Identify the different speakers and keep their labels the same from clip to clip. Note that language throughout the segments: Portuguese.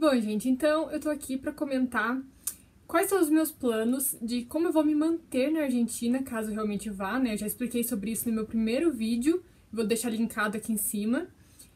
Speaker 1: Bom, gente, então eu tô aqui para comentar quais são os meus planos de como eu vou me manter na Argentina, caso realmente vá, né? Eu já expliquei sobre isso no meu primeiro vídeo, vou deixar linkado aqui em cima.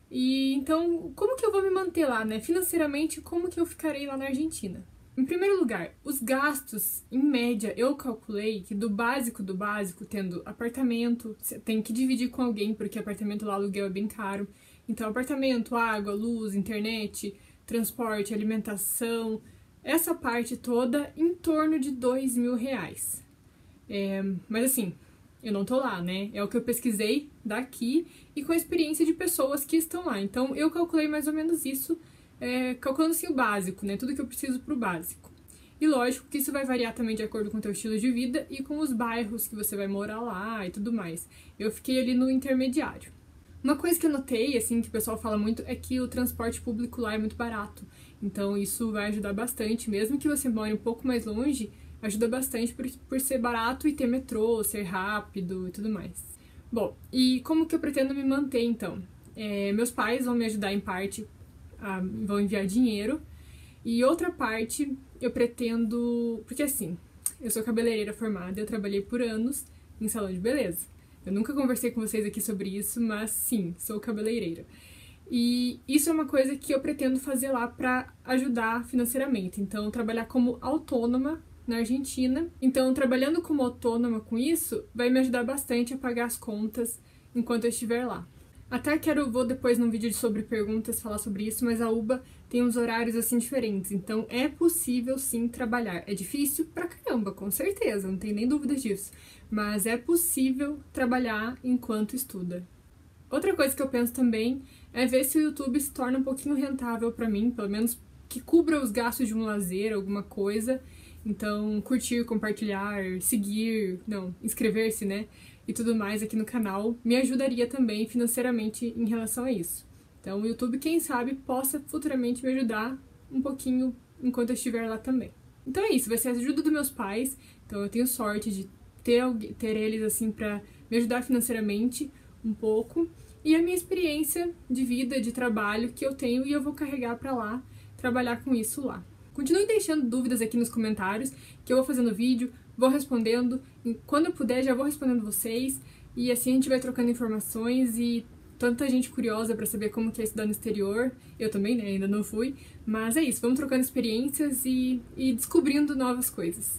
Speaker 1: E então, como que eu vou me manter lá, né? Financeiramente, como que eu ficarei lá na Argentina? Em primeiro lugar, os gastos, em média, eu calculei que do básico do básico, tendo apartamento, você tem que dividir com alguém, porque apartamento lá, aluguel é bem caro. Então, apartamento, água, luz, internet, transporte, alimentação, essa parte toda em torno de dois mil reais. É, mas assim, eu não tô lá, né? É o que eu pesquisei daqui e com a experiência de pessoas que estão lá. Então eu calculei mais ou menos isso, é, calculando assim o básico, né? Tudo que eu preciso pro básico. E lógico que isso vai variar também de acordo com o teu estilo de vida e com os bairros que você vai morar lá e tudo mais. Eu fiquei ali no intermediário. Uma coisa que eu notei, assim, que o pessoal fala muito, é que o transporte público lá é muito barato. Então isso vai ajudar bastante, mesmo que você more um pouco mais longe, ajuda bastante por, por ser barato e ter metrô, ser rápido e tudo mais. Bom, e como que eu pretendo me manter então? É, meus pais vão me ajudar em parte, a, vão enviar dinheiro, e outra parte eu pretendo. Porque assim, eu sou cabeleireira formada, eu trabalhei por anos em salão de beleza. Eu nunca conversei com vocês aqui sobre isso, mas sim, sou cabeleireira. E isso é uma coisa que eu pretendo fazer lá para ajudar financeiramente. Então, trabalhar como autônoma na Argentina. Então, trabalhando como autônoma com isso, vai me ajudar bastante a pagar as contas enquanto eu estiver lá. Até quero, vou depois num vídeo sobre perguntas falar sobre isso, mas a UBA tem uns horários assim diferentes, então é possível sim trabalhar. É difícil pra caramba, com certeza, não tem nem dúvida disso, mas é possível trabalhar enquanto estuda. Outra coisa que eu penso também é ver se o YouTube se torna um pouquinho rentável para mim, pelo menos que cubra os gastos de um lazer, alguma coisa. Então, curtir, compartilhar, seguir, não, inscrever-se, né? e tudo mais aqui no canal me ajudaria também financeiramente em relação a isso. Então, o YouTube, quem sabe, possa futuramente me ajudar um pouquinho enquanto eu estiver lá também. Então é isso, vai ser a ajuda dos meus pais. Então eu tenho sorte de ter, ter eles assim para me ajudar financeiramente um pouco e a minha experiência de vida, de trabalho que eu tenho e eu vou carregar para lá, trabalhar com isso lá. Continue deixando dúvidas aqui nos comentários, que eu vou fazendo vídeo, vou respondendo. Quando eu puder, já vou respondendo vocês. E assim a gente vai trocando informações e tanta gente curiosa para saber como que é estudar no exterior. Eu também, né? Ainda não fui. Mas é isso, vamos trocando experiências e, e descobrindo novas coisas.